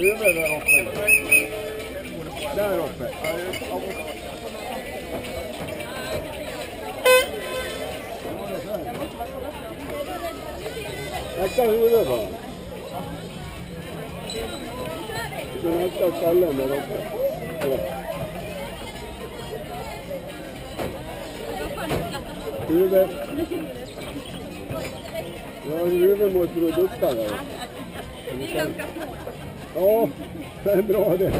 Huvudet där uppe. Där uppe. Akta huvudet bara. Men akta skallen där uppe. Huvudet. Ja, huvudet måste du dukta där. Ja, det är bra det.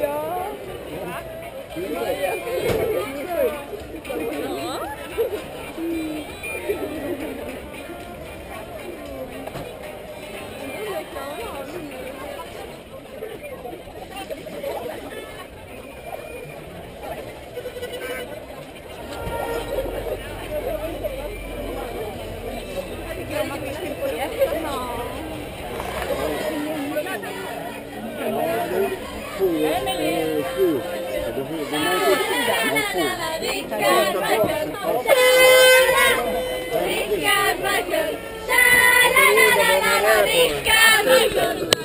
Jag Richard Michael, Richard Michael, la la la la la, Richard Michael.